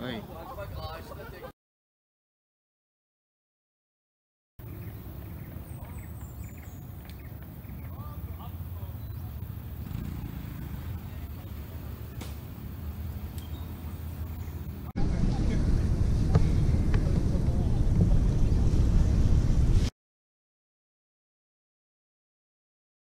Right.